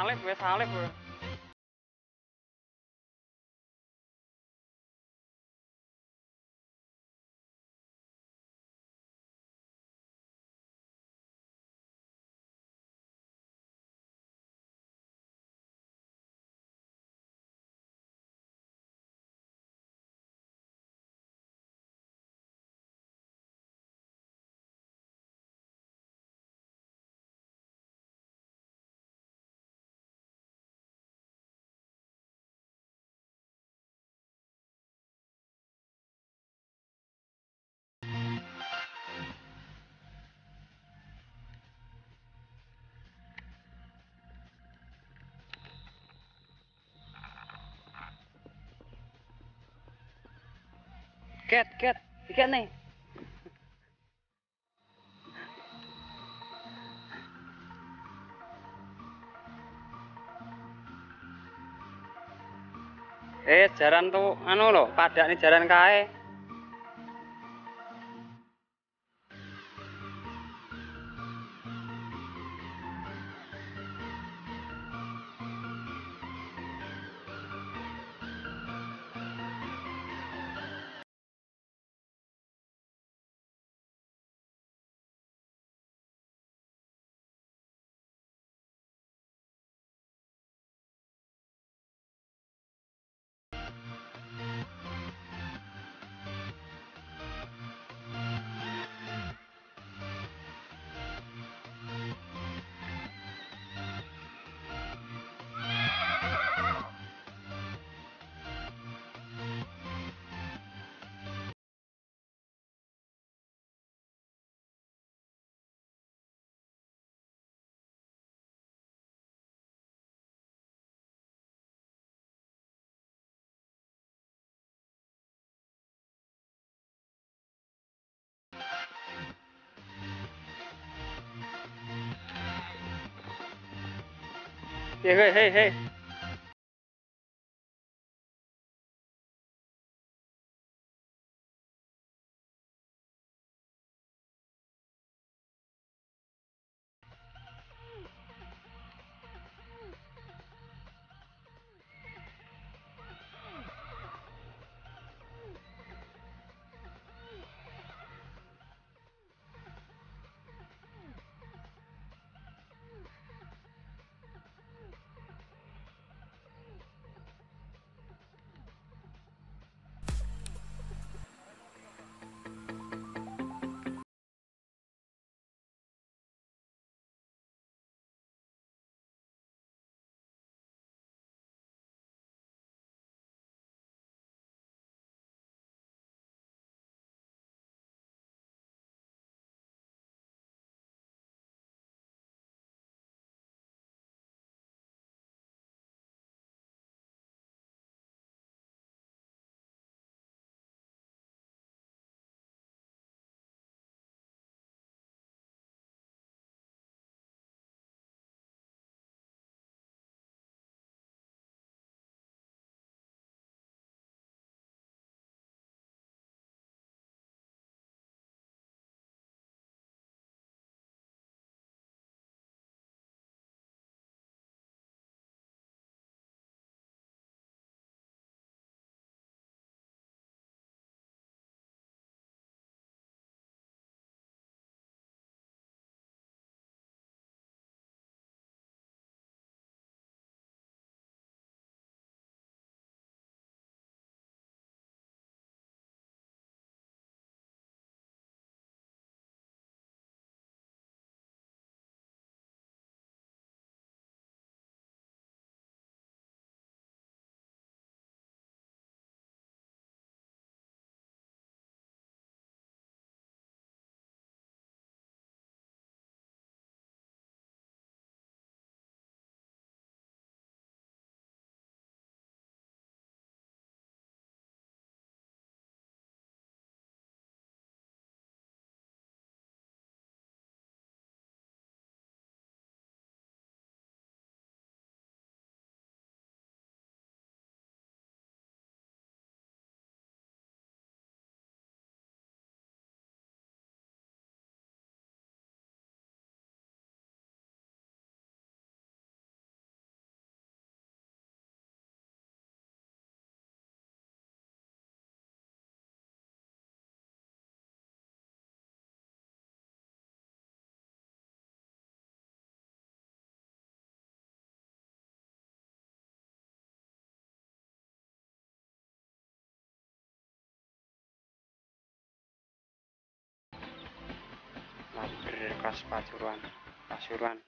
salib gue salib. bro. Ket, ket, ikan nih. Eh, jaran tuh anu loh, padak nih jaran kae. 也可嘿嘿 Markas Pasuruan Pasuruan